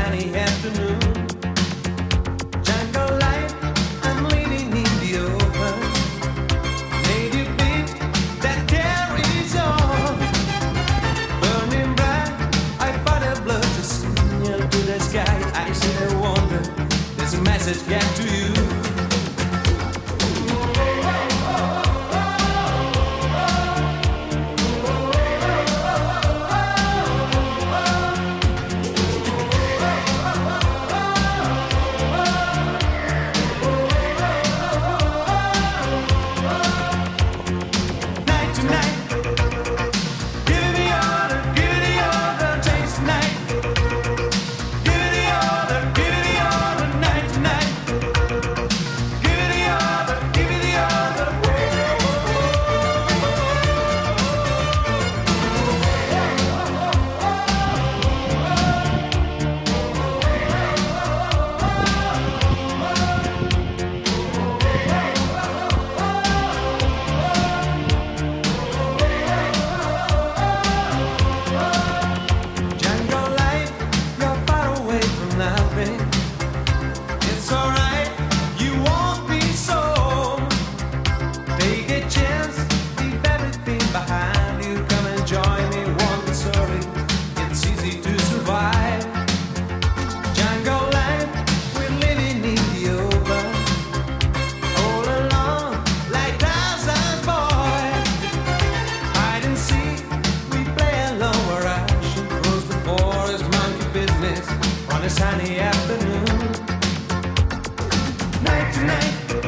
Danny Night. alright. night to night.